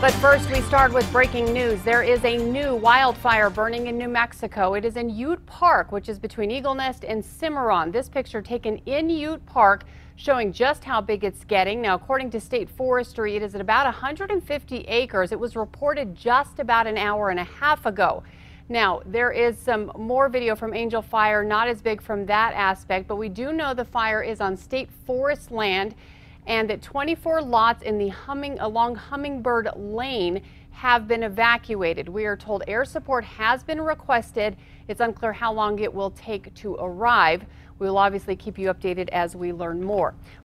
But first, we start with breaking news. There is a new wildfire burning in New Mexico. It is in Ute Park, which is between Eagle Nest and Cimarron. This picture taken in Ute Park showing just how big it's getting. Now, according to state forestry, it is at about 150 acres. It was reported just about an hour and a half ago. Now, there is some more video from Angel Fire, not as big from that aspect, but we do know the fire is on state forest land and that 24 lots in the humming along Hummingbird Lane have been evacuated. We are told air support has been requested. It's unclear how long it will take to arrive. We will obviously keep you updated as we learn more.